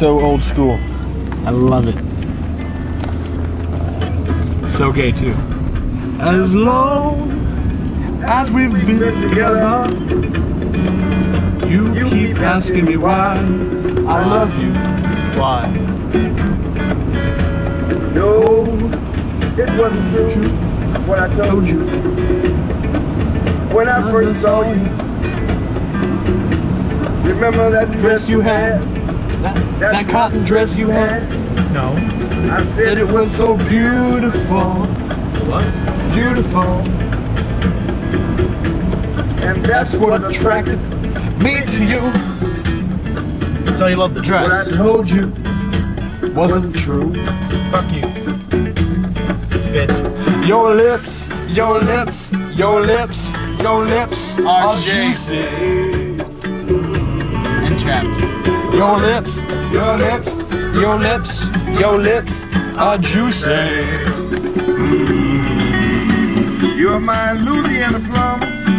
so old school. I love it. So gay too. As long as we've been together, you keep asking me why I love you. Why? No, it wasn't true what I told you. When I first saw you, remember that dress you had? That, that cotton dress you had, No. I said said it was so beautiful, It was. beautiful. and That's what attracted me to you. That's how you love the dress. What I dress. told you. Wasn't true. Fuck you. Bitch. Your lips, your lips, your lips, your lips are juicy. And trapped. Your lips, your lips, your lips, your lips are juicy. Mm. You're my Louisiana plum.